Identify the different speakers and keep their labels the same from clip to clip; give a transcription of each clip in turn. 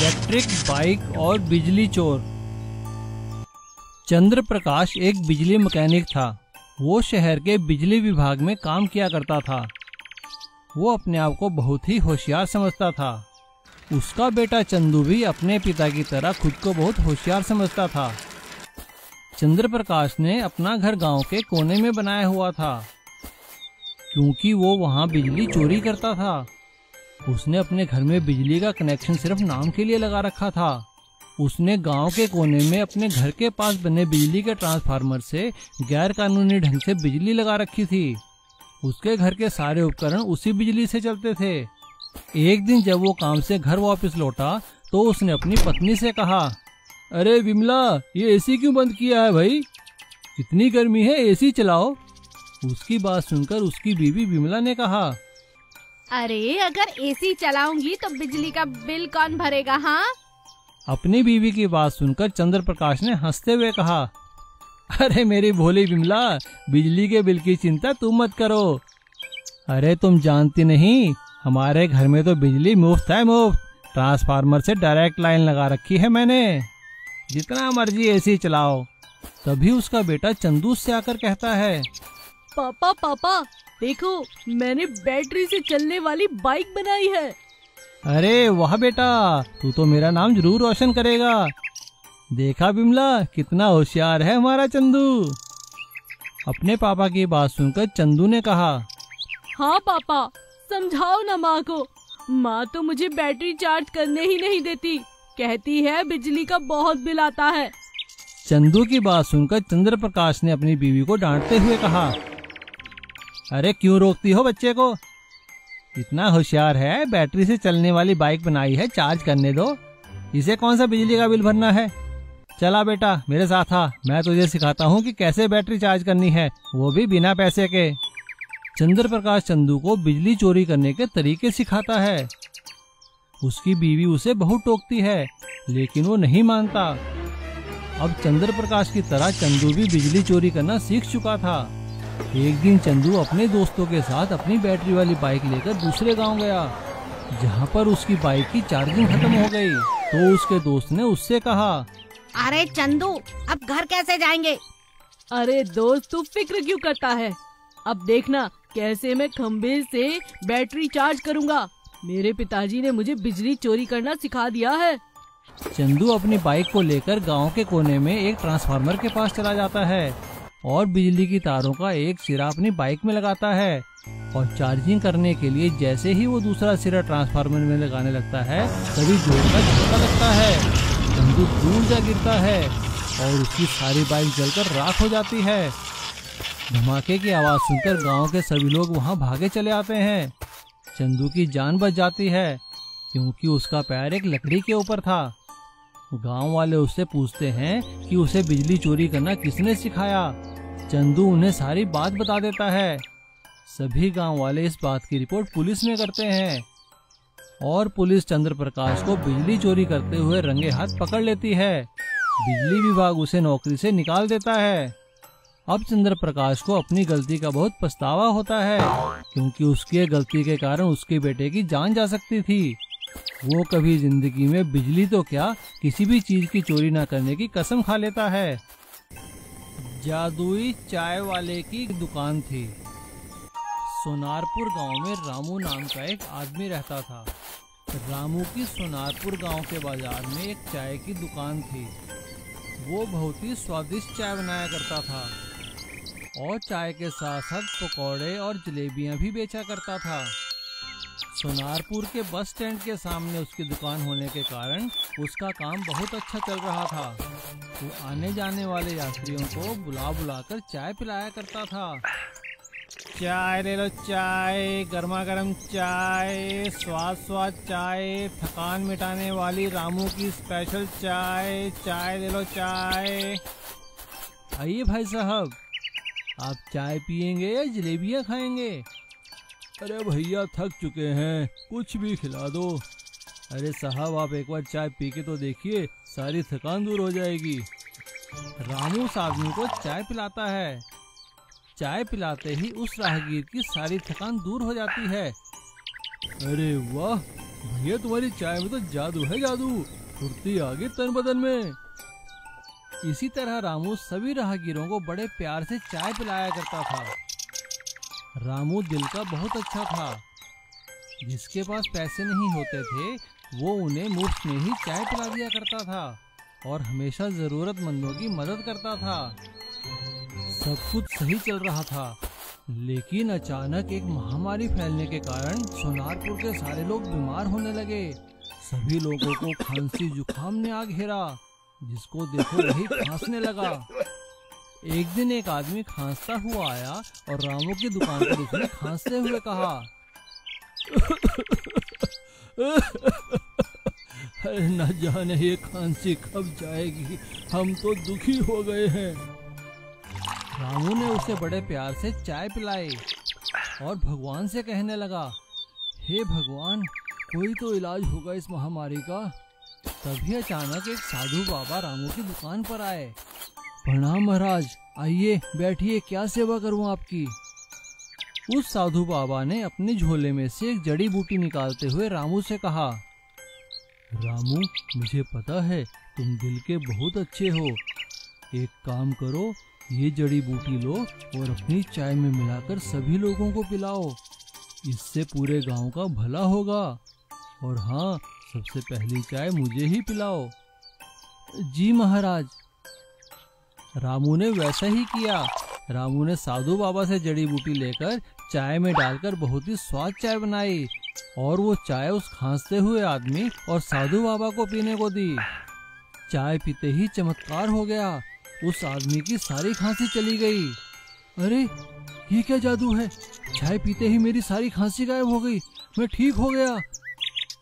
Speaker 1: Electric, bike और बिजली चोर। चंद्र प्रकाश एक बिजली मैकेनिक था। वो शहर के बिजली विभाग में काम किया करता था। वो अपने आप को बहुत ही होशियार समझता था। उसका बेटा चंदू भी अपने पिता की तरह खुद को बहुत होशियार समझता था। चंद्र प्रकाश ने अपना घर गाँव के कोने में बनाया हुआ था, क्योंकि वो वहाँ बिजली चोरी करता था। उसने अपने घर में बिजली का कनेक्शन सिर्फ़ नाम के लिए लगा रखा था। उसने गाँव के कोने में अपने घर के पास बने बिजली के ट्रांसफार्मर से गैर कानूनी ढंग से बिजली लगा रखी थी। उसके घर के सारे उपकरण उसी बिजली से चलते थे। एक दिन जब वो काम से घर वापस लौटा तो उसने अपनी पत्नी से कहा, अरे विमला, ये एसी क्यों बंद किया है भाई? इतनी गर्मी है एसी चलाओ। उसकी बात सुनकर उसकी बीवी विमला ने कहा
Speaker 2: अरे अगर एसी चलाऊँगी तो बिजली का बिल कौन भरेगा हाँ?
Speaker 1: अपनी बीवी की बात सुनकर चंद्र प्रकाश ने हँसते हुए कहा अरे मेरी भोली बिमला बिजली के बिल की चिंता तुम मत करो। अरे तुम जानती नहीं हमारे घर में तो बिजली मुफ़्त है मुफ़्त। ट्रांसफार्मर से डायरेक्ट लाइन लगा रखी है मैंने। जितना मर्ज़ी एसी चलाओ तभी उसका बेटा चंदू से आकर कहता है
Speaker 3: पापा पापा देखो मैंने बैटरी से चलने वाली बाइक बनाई है।
Speaker 1: अरे वाह बेटा तू तो मेरा नाम ज़रूर रोशन करेगा। देखा बिमला कितना होशियार है हमारा चंदू। अपने पापा की बात सुनकर चंदू ने कहा
Speaker 3: हाँ पापा समझाओ ना माँ को। माँ तो मुझे बैटरी चार्ज करने ही नहीं देती। कहती है बिजली का बहुत बिल आता है।
Speaker 1: चंदू की बात सुनकर चंद्र प्रकाश ने अपनी बीवी को डांटते हुए कहा अरे क्यों रोकती हो बच्चे को? इतना होशियार है, बैटरी से चलने वाली बाइक बनाई है, चार्ज करने दो। इसे कौन सा बिजली का बिल भरना है? चला बेटा, मेरे साथ आ। मैं तुझे सिखाता हूँ कि कैसे बैटरी चार्ज करनी है, वो भी बिना पैसे के। चंद्र प्रकाश चंदू को बिजली चोरी करने के तरीके सिखाता है। उसकी बीवी उसे बहुत टोकती है, लेकिन वो नहीं मानता। अब चंद्र प्रकाश की तरह चंदू भी बिजली चोरी करना सीख चुका था। एक दिन चंदू अपने दोस्तों के साथ अपनी बैटरी वाली बाइक लेकर दूसरे गाँव गया जहाँ पर उसकी बाइक की चार्जिंग खत्म हो गई। तो उसके दोस्त ने उससे कहा
Speaker 2: अरे चंदू अब घर कैसे जाएँगे?
Speaker 3: अरे दोस्त तू फ़िक्र क्यों करता है? अब देखना कैसे मैं खम्बे से बैटरी चार्ज करूँगा। मेरे पिताजी ने मुझे बिजली चोरी करना सिखा दिया है।
Speaker 1: चंदू अपनी बाइक को लेकर गाँव के कोने में एक ट्रांसफार्मर के पास चला जाता है। और बिजली की तारों का एक सिरा अपनी बाइक में लगाता है और चार्जिंग करने के लिए जैसे ही वो दूसरा सिरा ट्रांसफार्मर में लगाने लगता है, तभी ज़ोर का झटका लगता है। चंदू दूर जा गिरता है और उसकी सारी बाइक जलकर राख हो जाती है। धमाके की आवाज़ सुनकर गाँव के सभी लोग वहाँ भागे चले आते हैं। चंदू की जान बच जाती है, क्योंकि उसका पैर एक लकड़ी के ऊपर था। गाँव वाले उससे पूछते हैं कि उसे बिजली चोरी करना किसने सिखाया? चंदू उन्हें सारी बात बता देता है। सभी गाँव वाले इस बात की रिपोर्ट पुलिस में करते हैं। और पुलिस चंद्र प्रकाश को बिजली चोरी करते हुए रंगे हाथ पकड़ लेती है। बिजली विभाग उसे नौकरी से निकाल देता है। अब चंद्र प्रकाश को अपनी गलती का बहुत पछतावा होता है, क्योंकि उसकी गलती के कारण उसके बेटे की जान जा सकती थी। वो कभी ज़िंदगी में बिजली तो क्या किसी भी चीज़ की चोरी न करने की कसम खा लेता है। जादुई चाय वाले की दुकान थी। सोनारपुर गाँव में रामू नाम का एक आदमी रहता था। रामू की सोनारपुर गाँव के बाज़ार में एक चाय की दुकान थी। वो बहुत ही स्वादिष्ट चाय बनाया करता था। और चाय के साथ साथ पकौड़े और जलेबियाँ भी बेचा करता था। सोनारपुर के बस स्टैंड के सामने उसकी दुकान होने के कारण उसका काम बहुत अच्छा चल रहा था। वो आने जाने वाले यात्रियों को बुला बुलाकर चाय पिलाया करता था। चाय ले लो चाय गर्मा गर्म चाय स्वाद स्वाद चाय, थकान मिटाने वाली रामू की स्पेशल चाय चाय ले लो चाय। आइए भाई साहब, आप चाय पियेंगे या जलेबियाँ खाएँगे? अरे भैया, थक चुके हैं। कुछ भी खिला दो। अरे साहब, आप एक बार चाय पी के तो देखिए, सारी थकान दूर हो जाएगी। रामू उस आदमी को चाय पिलाता है। चाय पिलाते ही उस राहगीर की सारी थकान दूर हो जाती है। अरे वाह, भैया, तुम्हारी चाय में तो जादू है जादू। फुर्ती आ गई तन बदन में। इसी तरह रामू सभी राहगीरों को बड़े प्यार से चाय पिलाया करता था। रामू दिल का बहुत अच्छा था। जिसके पास पैसे नहीं होते थे, वो उन्हें मुफ़्त में ही चाय पिला दिया करता था और हमेशा जरूरतमंदों की मदद करता था। सब कुछ सही चल रहा था, लेकिन अचानक एक महामारी फैलने के कारण सोनारपुर के सारे लोग बीमार होने लगे। सभी लोगों को खांसी जुकाम ने आ घेरा, जिसको देखो वही खांसने लगा। एक दिन एक आदमी खांसता हुआ आया और रामू की दुकान पर उसने खांसते हुए कहा न जाने ये खांसी कब जाएगी, हम तो दुखी हो गए हैं। रामू ने उसे बड़े प्यार से चाय पिलाई और भगवान से कहने लगा, हे भगवान, कोई तो इलाज होगा इस महामारी का। तभी अचानक एक साधु बाबा रामू की दुकान पर आए। प्रणाम महाराज, आइए, बैठिए, क्या सेवा करूँ आपकी? उस साधु बाबा ने अपने झोले में से एक जड़ी बूटी निकालते हुए रामू से कहा, रामू, मुझे पता है तुम दिल के बहुत अच्छे हो। एक काम करो, ये जड़ी बूटी लो और अपनी चाय में मिलाकर सभी लोगों को पिलाओ। इससे पूरे गाँव का भला होगा। और हाँ सबसे पहली चाय मुझे ही पिलाओ। जी महाराज रामू ने वैसा ही किया। रामू ने साधु बाबा से जड़ी बूटी लेकर चाय में डालकर बहुत ही स्वाद चाय बनाई और वो चाय उस खांसते हुए आदमी और साधु बाबा को पीने को दी। चाय पीते ही चमत्कार हो गया। उस आदमी की सारी खांसी चली गई। अरे, ये क्या जादू है? चाय पीते ही मेरी सारी खांसी गायब हो गई। मैं ठीक हो गया।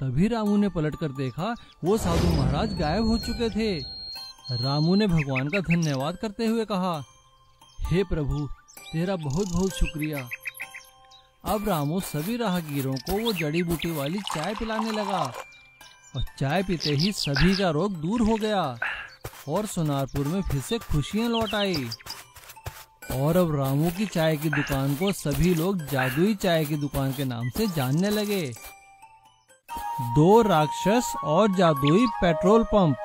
Speaker 1: तभी रामू ने पलट कर देखा, वो साधु महाराज गायब हो चुके थे। रामू ने भगवान का धन्यवाद करते हुए कहा, हे प्रभु, तेरा बहुत बहुत शुक्रिया। अब रामू सभी राहगीरों को वो जड़ी बूटी वाली चाय पिलाने लगा और चाय पीते ही सभी का रोग दूर हो गया और सोनारपुर में फिर से खुशियाँ लौट आई। और अब रामू की चाय की दुकान को सभी लोग जादुई चाय की दुकान के नाम से जानने लगे। दो राक्षस और जादुई पेट्रोल पंप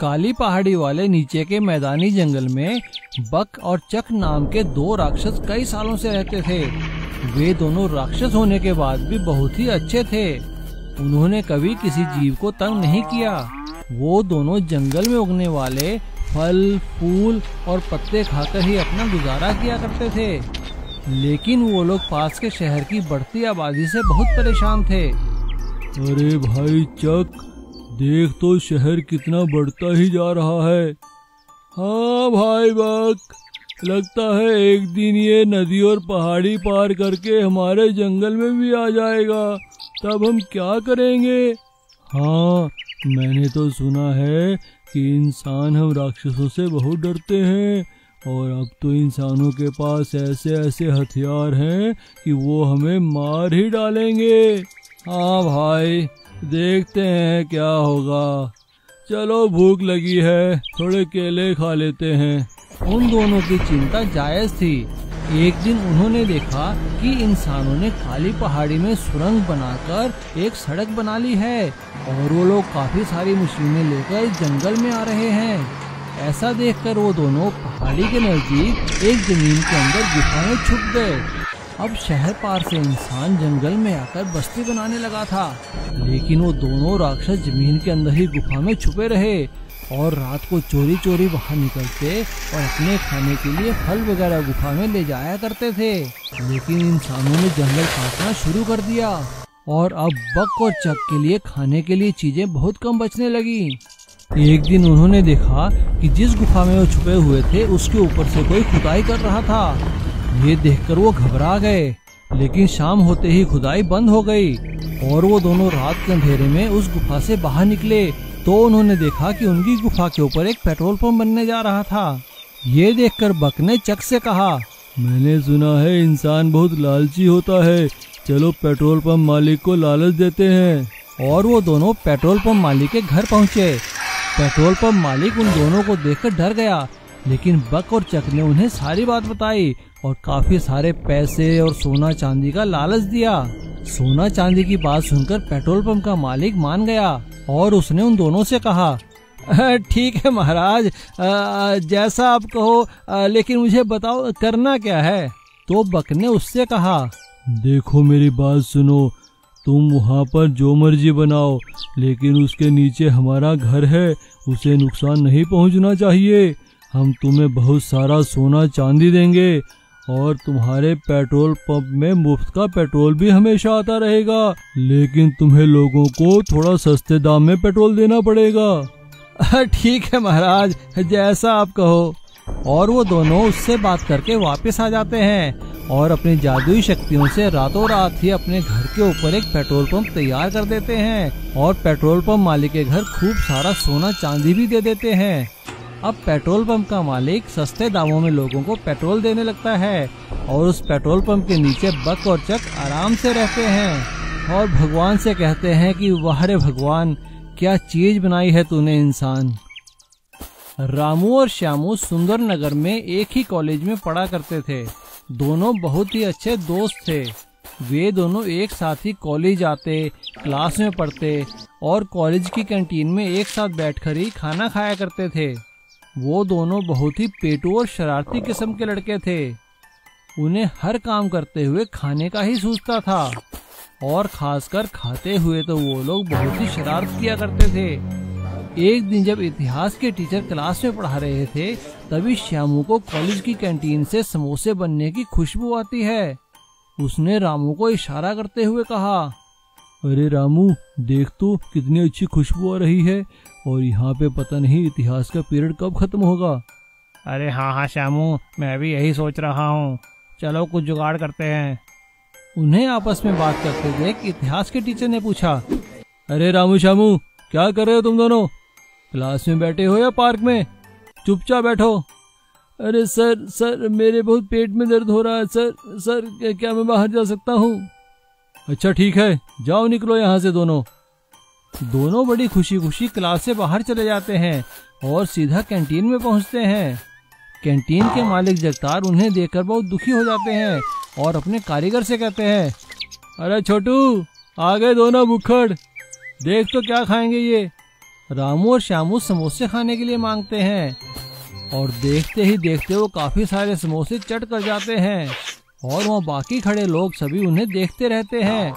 Speaker 1: काली पहाड़ी वाले नीचे के मैदानी जंगल में बक और चक नाम के दो राक्षस कई सालों से रहते थे। वे दोनों राक्षस होने के बाद भी बहुत ही अच्छे थे। उन्होंने कभी किसी जीव को तंग नहीं किया। वो दोनों जंगल में उगने वाले फल, फूल और पत्ते खाकर ही अपना गुजारा किया करते थे। लेकिन वो लोग पास के शहर की बढ़ती आबादी से बहुत परेशान थे। अरे भाई चक देख तो शहर कितना बढ़ता ही जा रहा है। हाँ भाई बक लगता है एक दिन ये नदी और पहाड़ी पार करके हमारे जंगल में भी आ जाएगा। तब हम क्या करेंगे? हाँ मैंने तो सुना है कि इंसान हम राक्षसों से बहुत डरते हैं, और अब तो इंसानों के पास ऐसे ऐसे हथियार हैं कि वो हमें मार ही डालेंगे। हाँ भाई देखते हैं क्या होगा। चलो भूख लगी है, थोड़े केले खा लेते हैं। उन दोनों की चिंता जायज़ थी। एक दिन उन्होंने देखा कि इंसानों ने काली पहाड़ी में सुरंग बनाकर एक सड़क बना ली है और वो लोग काफ़ी सारी मशीनें लेकर जंगल में आ रहे हैं। ऐसा देखकर वो दोनों पहाड़ी के नज़दीक एक ज़मीन के अंदर गुफा में छुप गए। अब शहर पार से इंसान जंगल में आकर बस्ती बनाने लगा था। लेकिन वो दोनों राक्षस ज़मीन के अंदर ही गुफा में छुपे रहे और रात को चोरी चोरी बाहर निकलते और अपने खाने के लिए फल वगैरह गुफा में ले जाया करते थे। लेकिन इंसानों ने जंगल काटना शुरू कर दिया और अब बक और चक के लिए खाने के लिए चीज़ें बहुत कम बचने लगी। एक दिन उन्होंने देखा कि जिस गुफा में वो छुपे हुए थे, उसके ऊपर से कोई खुदाई कर रहा था। ये देखकर वो घबरा गए। लेकिन शाम होते ही खुदाई बंद हो गई और वो दोनों रात के अंधेरे में उस गुफा से बाहर निकले। तो उन्होंने देखा कि उनकी गुफा के ऊपर एक पेट्रोल पंप बनने जा रहा था। ये देखकर बक ने चक से कहा, मैंने सुना है इंसान बहुत लालची होता है। चलो पेट्रोल पंप मालिक को लालच देते हैं। और वो दोनों पेट्रोल पंप मालिक के घर पहुँचे। पेट्रोल पंप मालिक उन दोनों को देखकर डर गया लेकिन बक और चक ने उन्हें सारी बात बताई और काफ़ी सारे पैसे और सोना चांदी का लालच दिया। सोना चांदी की बात सुनकर पेट्रोल पंप का मालिक मान गया और उसने उन दोनों से कहा ठीक है महाराज जैसा आप कहो लेकिन मुझे बताओ करना क्या है? तो बक ने उससे कहा, देखो मेरी बात सुनो, तुम वहाँ पर जो मर्ज़ी बनाओ, लेकिन उसके नीचे हमारा घर है, उसे नुकसान नहीं पहुँचना चाहिए। हम तुम्हें बहुत सारा सोना चांदी देंगे और तुम्हारे पेट्रोल पंप में मुफ़्त का पेट्रोल भी हमेशा आता रहेगा। लेकिन तुम्हें लोगों को थोड़ा सस्ते दाम में पेट्रोल देना पड़ेगा। ठीक है महाराज, जैसा आप कहो। और वो दोनों उससे बात करके वापस आ जाते हैं और अपनी जादुई शक्तियों से रातों रात ही अपने घर के ऊपर एक पेट्रोल पंप तैयार कर देते हैं और पेट्रोल पंप मालिक के घर खूब सारा सोना चांदी भी दे देते हैं। अब पेट्रोल पंप का मालिक सस्ते दामों में लोगों को पेट्रोल देने लगता है और उस पेट्रोल पंप के नीचे बक और चक आराम से रहते हैं। और भगवान से कहते हैं कि, वाह रे भगवान, क्या चीज़ बनाई है तूने इंसान? रामू और श्यामू सुंदर नगर में एक ही कॉलेज में पढ़ा करते थे। दोनों बहुत ही अच्छे दोस्त थे। वे दोनों एक साथ ही कॉलेज आते, क्लास में पढ़ते और कॉलेज की कैंटीन में एक साथ बैठकर ही खाना खाया करते थे। वो दोनों बहुत ही पेटू और शरारती किस्म के लड़के थे। उन्हें हर काम करते हुए खाने का ही सूझता था। और खासकर खाते हुए तो वो लोग बहुत ही शरारत किया करते थे। एक दिन जब इतिहास के टीचर क्लास में पढ़ा रहे थे, तभी श्यामू को कॉलेज की कैंटीन से समोसे बनने की खुशबू आती है। उसने रामू को इशारा करते हुए कहा, अरे रामू, देख तो कितनी अच्छी खुशबू आ रही है। और यहाँ पे पता नहीं इतिहास का पीरियड कब खत्म होगा।
Speaker 4: अरे हाँ हाँ श्यामू मैं भी यही सोच रहा हूँ। चलो कुछ जुगाड़ करते हैं।
Speaker 1: उन्हें आपस में बात करते देख इतिहास के टीचर ने पूछा अरे रामू श्यामू क्या कर रहे हो तुम दोनों? क्लास में बैठे हो या पार्क में? चुपचाप बैठो। अरे सर सर मेरे बहुत पेट में दर्द हो रहा है सर सर क्या मैं बाहर जा सकता हूँ? अच्छा ठीक है जाओ निकलो यहाँ से दोनों। दोनों बड़ी खुशी खुशी क्लास से बाहर चले जाते हैं और सीधा कैंटीन में पहुँचते हैं। कैंटीन के मालिक जगतार उन्हें देखकर बहुत दुखी हो जाते हैं और अपने कारीगर से कहते हैं, अरे छोटू आ गए दोनों बुखड़, देख तो क्या खाएँगे ये? रामू और श्यामू समोसे खाने के लिए मांगते हैं और देखते ही देखते वो काफ़ी सारे समोसे चट कर जाते हैं और वहाँ बाकी खड़े लोग सभी उन्हें देखते रहते हैं।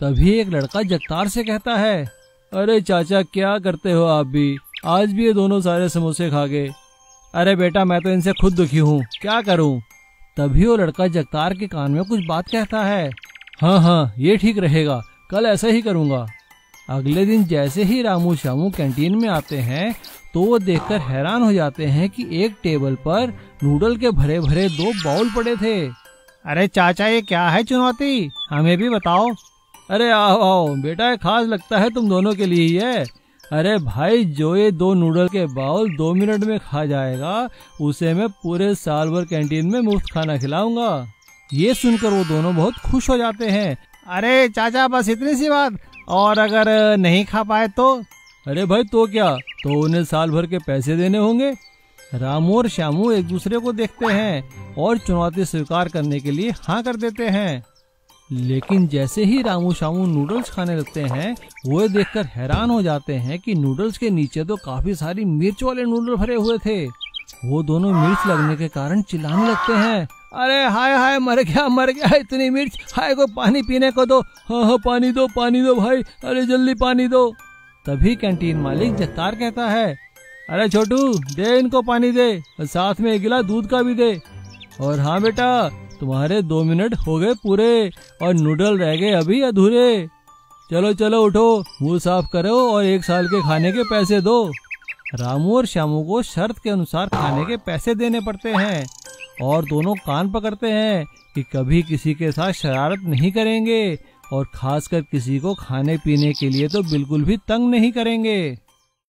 Speaker 1: तभी एक लड़का जगतार से कहता है अरे चाचा, क्या करते हो आप भी? आज भी ये दोनों सारे समोसे खा गए। अरे बेटा, मैं तो इनसे खुद दुखी हूँ। क्या करूँ? तभी वो लड़का जगतार के कान में कुछ बात कहता है। हाँ हाँ ये ठीक रहेगा। कल ऐसा ही करूँगा। अगले दिन जैसे ही रामू श्यामू कैंटीन में आते हैं तो वो देखकर हैरान हो जाते हैं कि एक टेबल पर नूडल के भरे भरे दो बाउल पड़े थे।
Speaker 4: अरे चाचा, ये क्या है चुनौती? हमें भी बताओ।
Speaker 1: अरे आओ आओ, बेटा खास लगता है तुम दोनों के लिए ही है। अरे भाई, जो ये दो नूडल के बाउल दो मिनट में खा जाएगा, उसे मैं पूरे साल भर कैंटीन में मुफ़्त खाना खिलाऊँगा। ये सुनकर वो दोनों बहुत खुश हो जाते हैं।
Speaker 4: अरे चाचा, बस इतनी सी बात। और अगर नहीं खा पाए तो?
Speaker 1: अरे भाई तो क्या? तो उन्हें साल भर के पैसे देने होंगे। रामू और श्यामू एक दूसरे को देखते हैं और चुनौती स्वीकार करने के लिए हाँ कर देते हैं। लेकिन जैसे ही रामू शामू नूडल्स खाने लगते हैं, वो देखकर हैरान हो जाते हैं कि नूडल्स के नीचे तो काफ़ी सारी मिर्च वाले नूडल भरे हुए थे। वो दोनों मिर्च लगने के कारण चिल्लाने लगते हैं। अरे हाय हाय, मर गया मर गया, इतनी मिर्च, हाय को पानी पीने को दो। हाँ हाँ पानी दो पानी दो भाई, अरे जल्दी पानी दो। तभी कैंटीन मालिक जत्तार कहता है, अरे छोटू, दे इनको पानी दे, साथ में एक गिलास दूध का भी दे। और हाँ बेटा तुम्हारे दो मिनट हो गए पूरे और नूडल रह गए अभी अधूरे। चलो चलो, उठो, मुँह साफ़ करो और एक साल के खाने के पैसे दो। रामू और श्यामू को शर्त के अनुसार खाने के पैसे देने पड़ते हैं और दोनों कान पकड़ते हैं कि कभी किसी के साथ शरारत नहीं करेंगे और खासकर किसी को खाने पीने के लिए तो बिल्कुल भी तंग नहीं करेंगे।